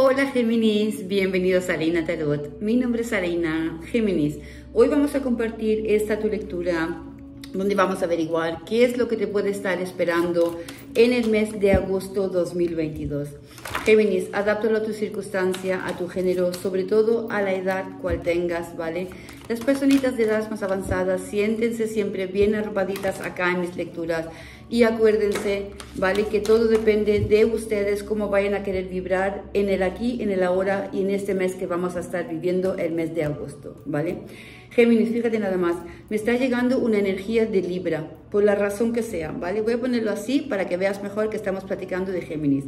Hola Géminis, bienvenidos a Reina Tarot. Mi nombre es Arena Géminis. Hoy vamos a compartir esta tu lectura donde vamos a averiguar qué es lo que te puede estar esperando en el mes de agosto 2022. Géminis, adáptalo a tu circunstancia, a tu género, sobre todo a la edad cual tengas, ¿vale? Las personitas de edades más avanzadas, siéntense siempre bien arropaditas acá en mis lecturas y acuérdense, ¿vale? Que todo depende de ustedes, cómo vayan a querer vibrar en el aquí, en el ahora y en este mes que vamos a estar viviendo, el mes de agosto, ¿vale? Géminis, fíjate nada más, me está llegando una energía de Libra, por la razón que sea, ¿vale? Voy a ponerlo así para que veas mejor que estamos platicando de Géminis.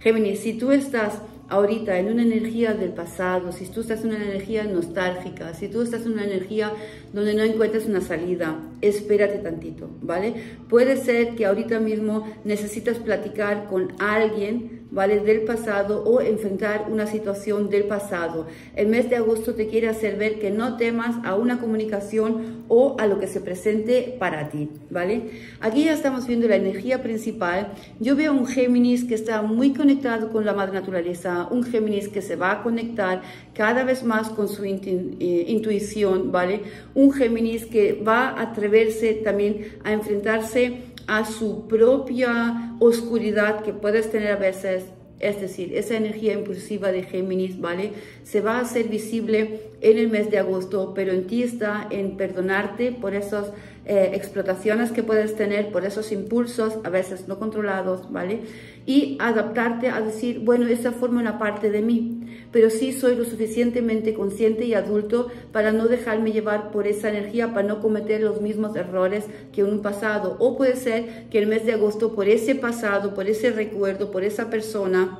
Géminis, si tú estás ahorita en una energía del pasado, si tú estás en una energía nostálgica, si tú estás en una energía donde no encuentras una salida, espérate tantito, ¿vale? Puede ser que ahorita mismo necesitas platicar con alguien, ¿vale? Del pasado o enfrentar una situación del pasado. El mes de agosto te quiere hacer ver que no temas a una comunicación o a lo que se presente para ti, ¿vale? Aquí ya estamos viendo la energía principal. Yo veo un Géminis que está muy conectado con la madre naturaleza, un Géminis que se va a conectar cada vez más con su eh, intuición, ¿vale? Un Géminis que va a atreverse también a enfrentarse a su propia oscuridad que puedes tener a veces, es decir, esa energía impulsiva de Géminis, ¿vale? Se va a hacer visible en el mes de agosto, pero en ti está en perdonarte por esas eh, explotaciones que puedes tener, por esos impulsos a veces no controlados, ¿vale? Y adaptarte a decir, bueno, esa forma una parte de mí, pero sí soy lo suficientemente consciente y adulto para no dejarme llevar por esa energía, para no cometer los mismos errores que en un pasado. O puede ser que el mes de agosto, por ese pasado, por ese recuerdo, por esa persona,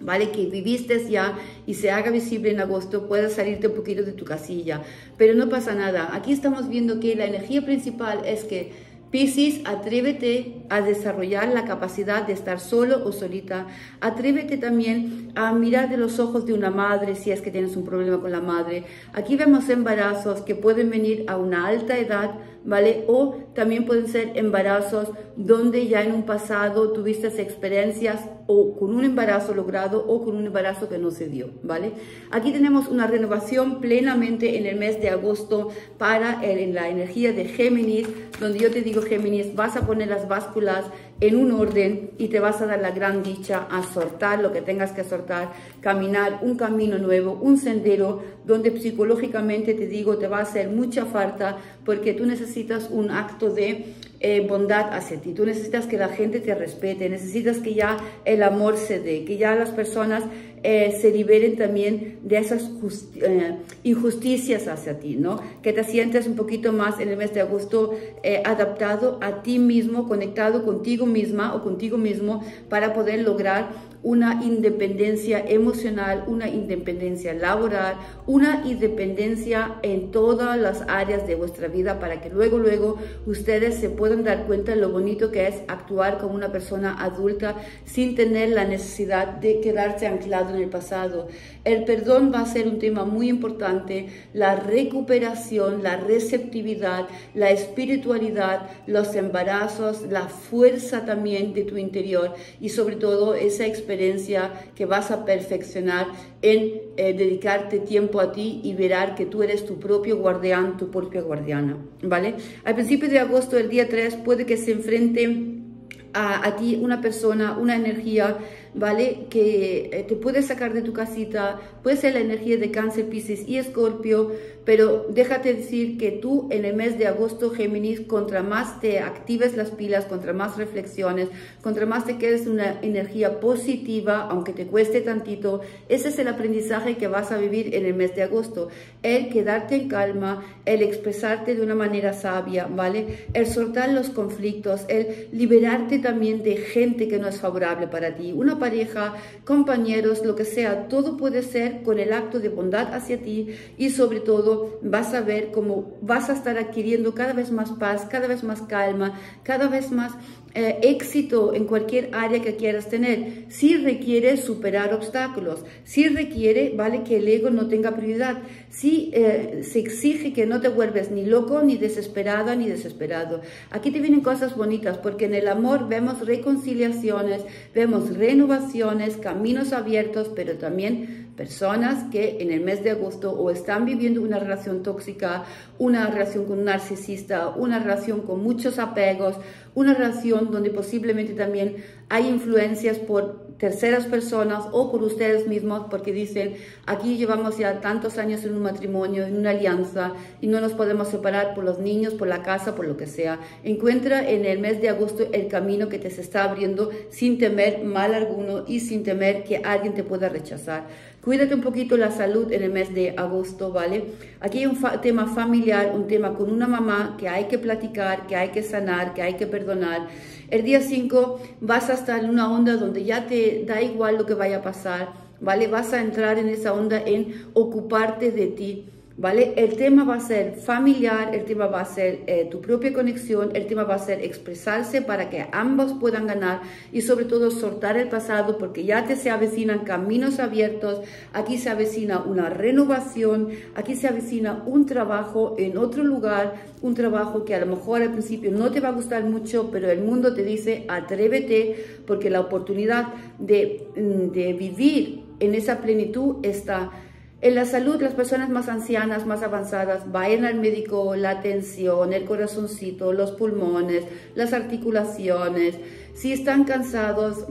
¿vale? Que viviste ya y se haga visible en agosto, puedas salirte un poquito de tu casilla. Pero no pasa nada. Aquí estamos viendo que la energía principal es que Piscis, atrévete a desarrollar la capacidad de estar solo o solita. Atrévete también a mirar de los ojos de una madre si es que tienes un problema con la madre. Aquí vemos embarazos que pueden venir a una alta edad ¿vale? O también pueden ser embarazos donde ya en un pasado tuviste experiencias o con un embarazo logrado o con un embarazo que no se dio, ¿vale? Aquí tenemos una renovación plenamente en el mes de agosto para en la energía de Géminis, donde yo te digo Géminis, vas a poner las básculas en un orden y te vas a dar la gran dicha a soltar lo que tengas que soltar, caminar un camino nuevo, un sendero donde psicológicamente te digo te va a hacer mucha falta porque tú necesitas un acto de eh, bondad hacia ti, tú necesitas que la gente te respete, necesitas que ya el amor se dé, que ya las personas eh, se liberen también de esas eh, injusticias hacia ti, ¿no? Que te sientas un poquito más en el mes de agosto adaptado a ti mismo, conectado contigo misma o contigo mismo para poder lograr una independencia emocional, una independencia laboral, una independencia en todas las áreas de vuestra vida para que luego, luego ustedes se puedan dar cuenta de lo bonito que es actuar como una persona adulta sin tener la necesidad de quedarse anclado en el pasado. El perdón va a ser un tema muy importante, la recuperación, la receptividad, la espiritualidad, los embarazos, la fuerza también de tu interior y sobre todo esa experiencia que vas a perfeccionar en eh, dedicarte tiempo a ti y verás que tú eres tu propio guardián, tu propia guardiana, ¿vale? Al principio de agosto, el día 3, puede que se enfrente a ti una persona, una energía ¿vale? Que eh, te puede sacar de tu casita, puede ser la energía de cáncer, Pisces y escorpio, pero déjate decir que tú en el mes de agosto, Géminis, contra más te actives las pilas, contra más reflexiones, contra más te quedes una energía positiva, aunque te cueste tantito, ese es el aprendizaje que vas a vivir en el mes de agosto. El quedarte en calma, el expresarte de una manera sabia, ¿vale? El soltar los conflictos, el liberarte también de gente que no es favorable para ti. Una pareja, compañeros, lo que sea, todo puede ser con el acto de bondad hacia ti y sobre todo vas a ver cómo vas a estar adquiriendo cada vez más paz, cada vez más calma, cada vez más eh, éxito en cualquier área que quieras tener. Sí requiere superar obstáculos, sí requiere, vale, que el ego no tenga prioridad, sí eh, se exige que no te vuelves ni loco, ni desesperada, ni desesperado. Aquí te vienen cosas bonitas, porque en el amor vemos reconciliaciones, vemos renovaciones, caminos abiertos, pero también personas que en el mes de agosto o están viviendo una relación tóxica, una relación con un narcisista, una relación con muchos apegos, una relación donde posiblemente también hay influencias por terceras personas o por ustedes mismos porque dicen, aquí llevamos ya tantos años en un matrimonio, en una alianza y no nos podemos separar por los niños, por la casa, por lo que sea. Encuentra en el mes de agosto el camino que te se está abriendo sin temer mal alguno y sin temer que alguien te pueda rechazar. Cuídate un poquito la salud en el mes de agosto, ¿vale? Aquí hay un tema familiar, un tema con una mamá que hay que platicar, que hay que sanar, que hay que perdonar. El día 5 vas a estar en una onda donde ya te da igual lo que vaya a pasar, ¿vale? Vas a entrar en esa onda en ocuparte de ti ¿vale? El tema va a ser familiar, el tema va a ser eh, tu propia conexión, el tema va a ser expresarse para que ambos puedan ganar y sobre todo soltar el pasado porque ya te se avecinan caminos abiertos, aquí se avecina una renovación, aquí se avecina un trabajo en otro lugar, un trabajo que a lo mejor al principio no te va a gustar mucho, pero el mundo te dice atrévete porque la oportunidad de, mm, de vivir en esa plenitud está en la salud, las personas más ancianas, más avanzadas, vayan al médico, la atención, el corazoncito, los pulmones, las articulaciones. Si están cansados,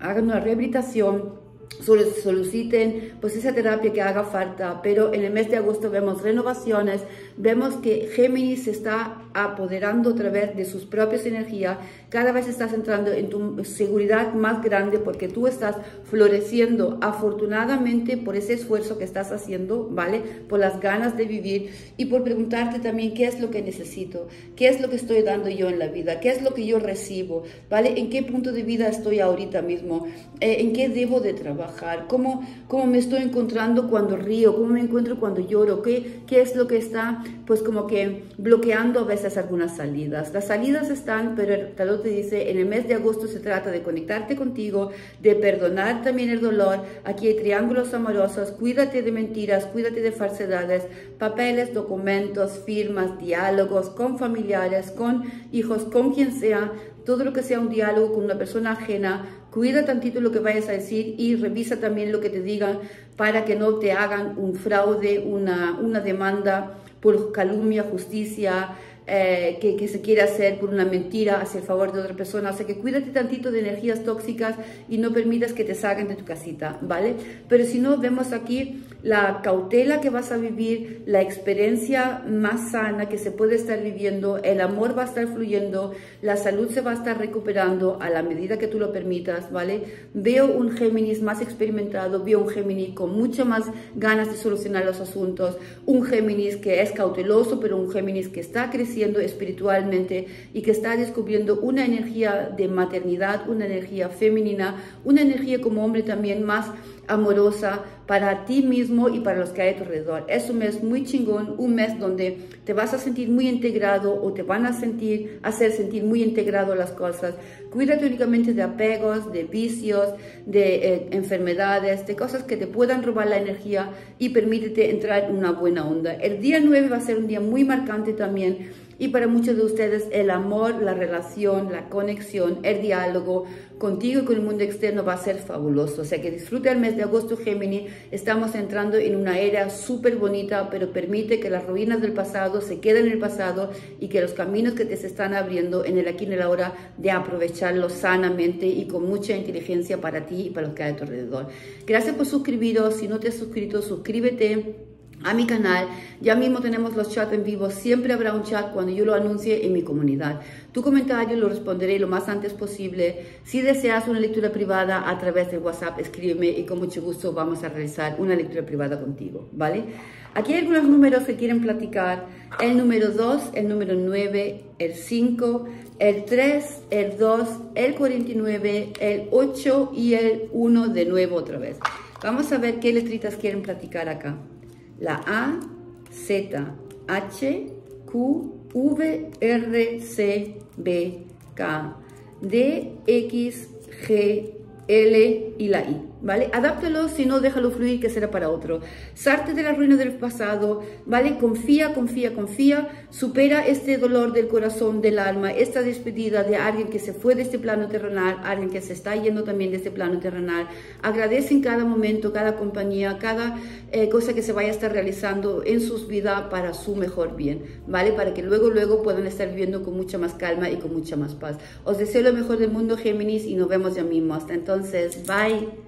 hagan una rehabilitación soliciten pues esa terapia que haga falta, pero en el mes de agosto vemos renovaciones, vemos que Géminis se está apoderando otra vez de sus propias energías, cada vez estás entrando en tu seguridad más grande porque tú estás floreciendo afortunadamente por ese esfuerzo que estás haciendo, ¿vale? Por las ganas de vivir y por preguntarte también qué es lo que necesito, qué es lo que estoy dando yo en la vida, qué es lo que yo recibo, ¿vale? En qué punto de vida estoy ahorita mismo, eh, en qué debo de trabajar cómo, cómo me estoy encontrando cuando río, cómo me encuentro cuando lloro, qué, qué es lo que está pues como que bloqueando a veces algunas salidas. Las salidas están, pero el tarot te dice, en el mes de agosto se trata de conectarte contigo, de perdonar también el dolor. Aquí hay triángulos amorosos, cuídate de mentiras, cuídate de falsedades, papeles, documentos, firmas, diálogos con familiares, con hijos, con quien sea, todo lo que sea un diálogo con una persona ajena, cuida tantito lo que vayas a decir y revisa también lo que te digan para que no te hagan un fraude, una, una demanda por calumnia, justicia, eh, que, se quiere hacer por una mentira hacia el favor de otra persona. O sea que cuídate tantito de energías tóxicas y no permitas que te salgan de tu casita, ¿vale? Pero si no, vemos aquí la cautela que vas a vivir, la experiencia más sana que se puede estar viviendo, el amor va a estar fluyendo, la salud se va a estar recuperando a la medida que tú lo permitas, ¿vale? Veo un Géminis más experimentado, veo un Géminis con mucho más ganas de solucionar los asuntos, un Géminis que es cauteloso, pero un Géminis que está creciendo espiritualmente y que está descubriendo una energía de maternidad, una energía femenina, una energía como hombre también más amorosa para ti mismo y para los que hay a tu alrededor. Es un mes muy chingón, un mes donde te vas a sentir muy integrado o te van a sentir, hacer sentir muy integrado las cosas. Cuídate únicamente de apegos, de vicios, de eh, enfermedades, de cosas que te puedan robar la energía y permítete entrar en una buena onda. El día 9 va a ser un día muy marcante también y para muchos de ustedes el amor, la relación, la conexión, el diálogo contigo y con el mundo externo va a ser fabuloso. O sea que disfruta el mes de agosto Géminis. Estamos entrando en una era súper bonita, pero permite que las ruinas del pasado se queden en el pasado y que los caminos que te se están abriendo en el aquí y en el ahora de aprovecharlos sanamente y con mucha inteligencia para ti y para los que hay a tu alrededor. Gracias por suscribiros. Si no te has suscrito, suscríbete a mi canal. Ya mismo tenemos los chats en vivo. Siempre habrá un chat cuando yo lo anuncie en mi comunidad. Tu comentario lo responderé lo más antes posible. Si deseas una lectura privada a través del WhatsApp, escríbeme y con mucho gusto vamos a realizar una lectura privada contigo, ¿vale? Aquí hay algunos números que quieren platicar. El número 2, el número 9, el 5, el 3, el 2, el 49, el 8 y el 1 de nuevo otra vez. Vamos a ver qué letritas quieren platicar acá la A, Z, H, Q, V, R, C, B, K, D, X, G, L y la I, ¿vale? Adáptalo, si no, déjalo fluir, que será para otro. Sarte de la ruina del pasado, ¿vale? Confía, confía, confía. Supera este dolor del corazón, del alma, esta despedida de alguien que se fue de este plano terrenal, alguien que se está yendo también de este plano terrenal. Agradece en cada momento, cada compañía, cada eh, cosa que se vaya a estar realizando en sus vidas para su mejor bien, ¿vale? Para que luego, luego puedan estar viviendo con mucha más calma y con mucha más paz. Os deseo lo mejor del mundo, Géminis, y nos vemos ya mismo. Hasta entonces. Entonces, bye.